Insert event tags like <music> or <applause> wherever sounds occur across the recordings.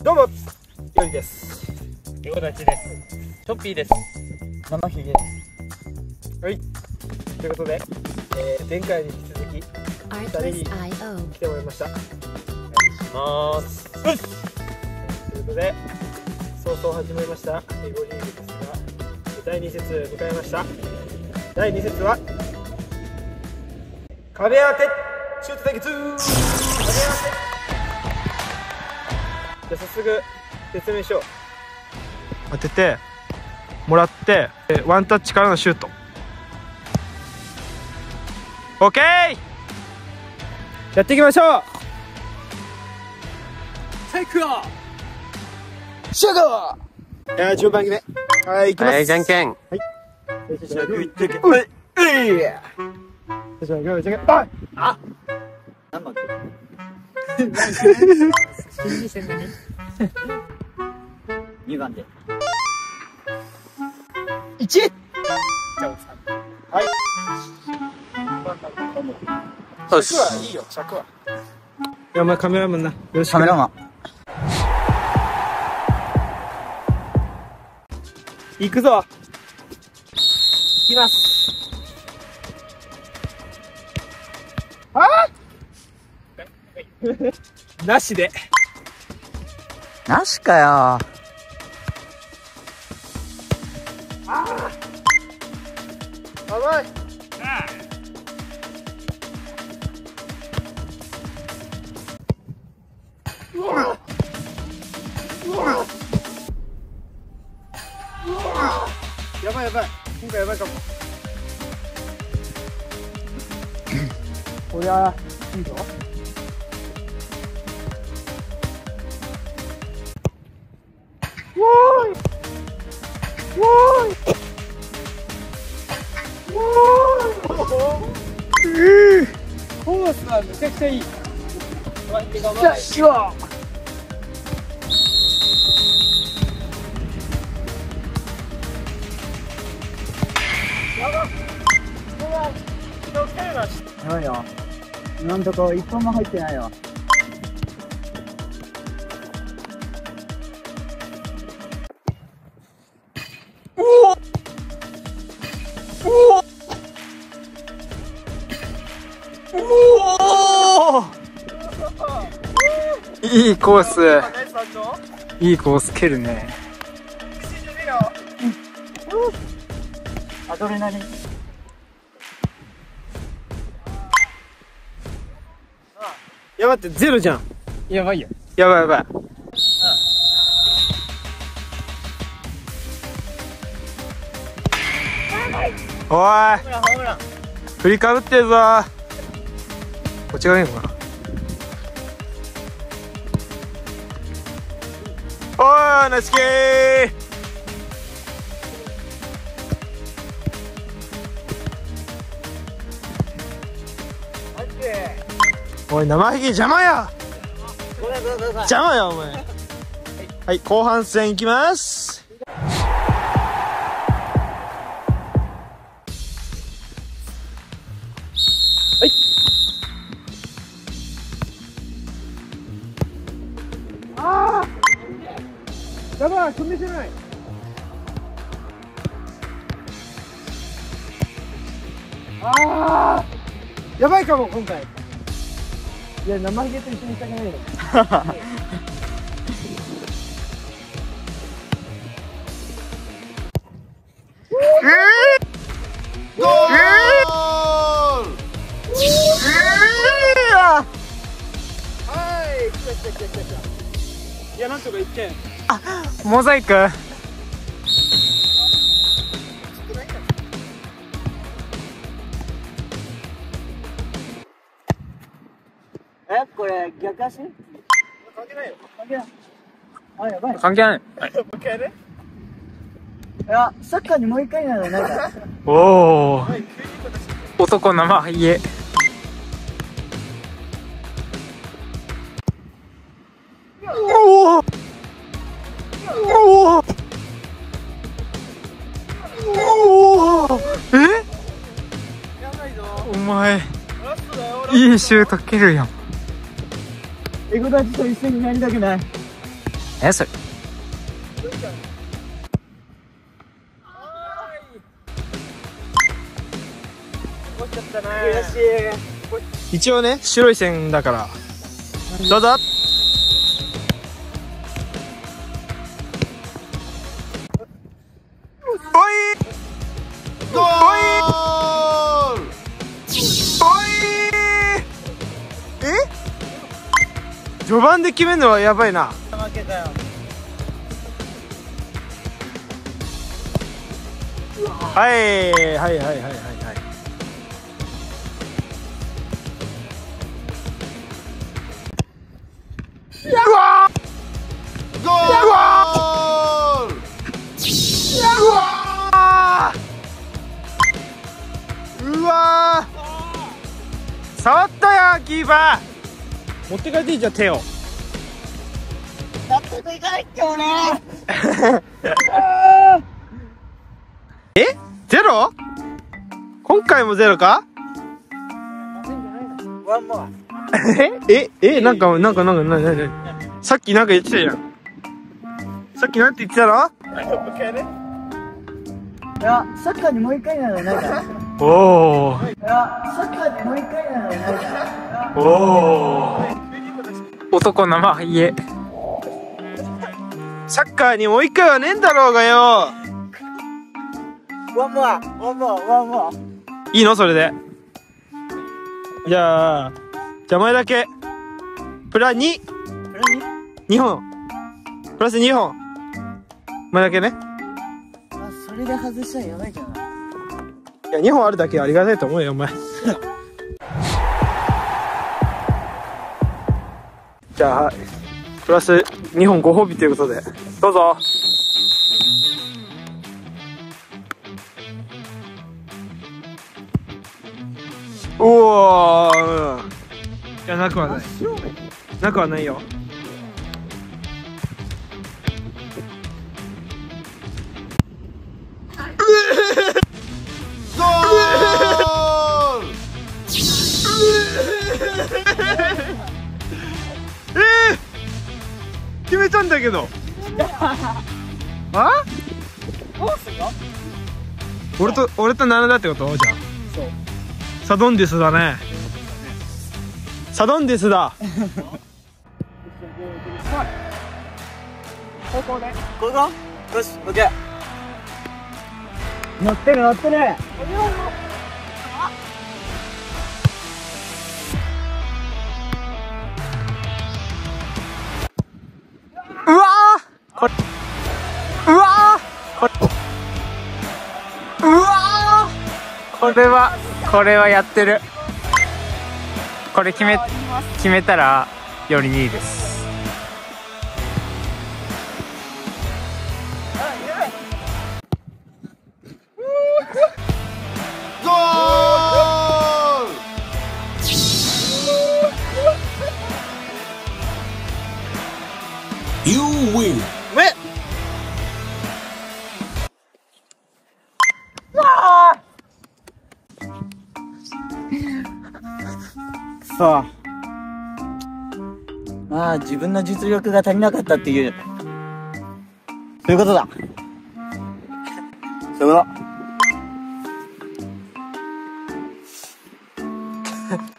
どうもよりです。横立ちです。チョッピーです。生ひげ。はい。ということで、えー、前回に引き続き Artlist.io 来てもらいました。ます。ということで早々始まりました。英語リーグですが第2節迎えました。第2節は壁当てシュート対決壁当てじゃあ早速説明しよう。当ててもらってえワンタッチからのシュート。OK やっていきましょう。サイクロシュガー!えー、順番決め。はい、いきます。はいじゃんけん。よしじゃあグーじゃんけ。んうい!ういよしじゃあ何番戦だね2番で。1じゃあはい。よし尺はいいよ。尺はいやお前カメラマンな。よろしくカメラマン。行くぞ。行きます <laughs> なしで。なしかよ。甘い。やばいやばい。今回やばいかも。こりゃいいぞわーいわーいコースはめちゃくちゃいい。さあ、しよやばいよ。今んとこ一本も入ってないよいいコース、いいコース蹴るね。アドレナリン。いや、待って、ゼロじゃん。やばいよ。やばいやばい。おい。振りかぶってるぞ。こっち側いいのかなおいナイスキー。おい生ひげ邪魔や。邪魔やお前。はい後半戦いきますあやばい組みせない。ああやばいかも今回。いや生ひげと一緒にしたくないのゴール。はい来た来た来た来た来たいやなんとか一点モザイク。えこれ逆足？関係ないよ。関係ない。あやばい。関係ない。もう一回いやサッカーにもう一回ならないか。<laughs> おお。男生ひ前、いいシュート蹴るやん。エゴダチと一緒になりたくない？えそれ。一応ね白い。線だからどうぞ序盤で決めるのはやばいな。負けたよ。はいはいはいはいはい。はいうわーゴールうわーうわ触ったよキーパー持って帰っていいじゃん手を。納得いかない今日ねえ？ゼロ？今回もゼロか？ワンモアええ？え？なんかなんかなんかなななさっきなんか言ってたじゃん。さっきなんて言ってたの？いやサッカーにもう一回ならないか。らおおいやサッカーにもう一回ならないか。らおお男生ハイエサッカーにもう一回はねえんだろうがよ。 one more one more one more。いいの？それで。じゃあじゃあ前だけ。プラ2これに2本。プラス2本。前だけね。あそれで外したらやばいじゃな。いいや2本あるだけありがたいと思うよお前じゃあプラス2本ご褒美ということで。どうぞ。おおいやなくはない。なくはないよ。え決めたんだけど。あ？俺と俺と7だってこと？じゃあ。そう。サドンデスだね。サドンデスだ。ここよしオッケー乗ってる乗ってるこれはこれはやってる。これ決め決めたらより2位です。さまあ自分の実力が足りなかったっていう。そういうことだ。そういうこ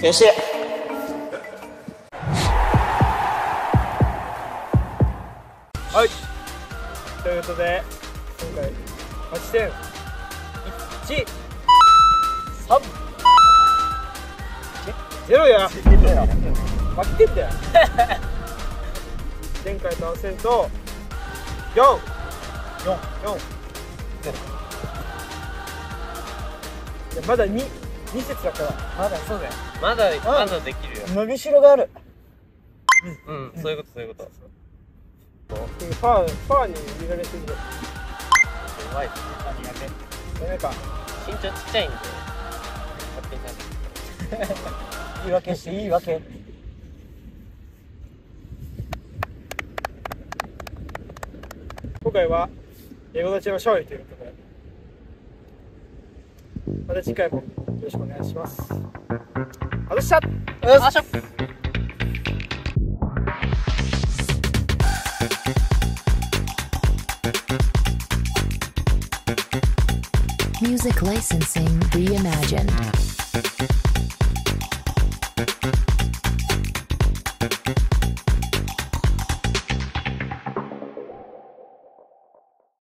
と。<laughs> よし。はい。ということで今回8点1 3ゼロや負けてんだよ。<laughs> 前回と合わせると4 4 4いやまだ 2, 2節だから。まだそうだよ。まだまだできるよ。伸びしろがある。うん。そういうことそういうこと。ファーファーに見られすぎる。弱い。ダメか身長ちっちゃいんで。勝手になる言い訳していいわけ？今回は英語立ちましょうということで。また次回もよろしくお願いします。あどしたあしょ music licensing reimagined.